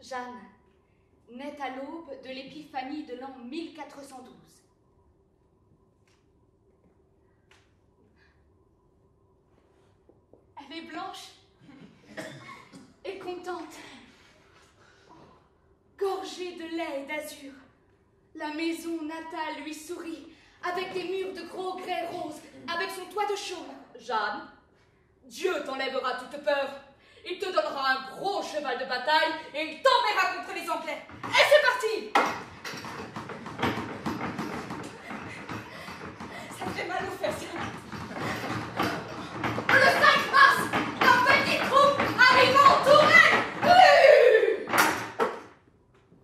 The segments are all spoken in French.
Jeanne, naît à l'aube de l'épiphanie de l'an 1412. Elle est blanche et contente, gorgée de lait et d'azur. La maison natale lui sourit, avec des murs de gros grès roses, avec son toit de chaume. Jeanne, Dieu t'enlèvera toute peur. Il te donnera un gros cheval de bataille et il t'enverra contre les Anglais. Et c'est parti! Ça fait mal aux fesses. Le 5 mars, un petit groupe arrive en tournée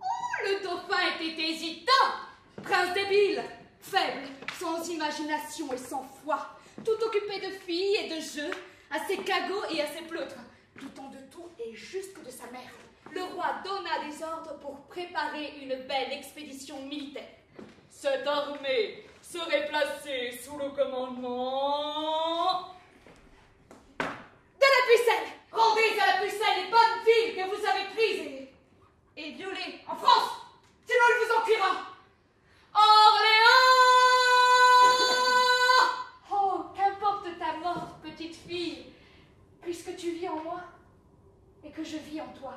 Oh, le dauphin était hésitant, prince débile, faible, sans imagination et sans foi, tout occupé de filles et de jeux, à ses cagots et à ses pleutres, doutant de tout et jusque de sa mère. Le roi donna des ordres pour préparer une belle expédition militaire. Cette armée serait placée sous le commandement De la pucelle Rendez à la pucelle les bonnes villes que vous avez prises et, et violées en France, sinon elle vous en cuira. Tu vis en moi et que je vis en toi.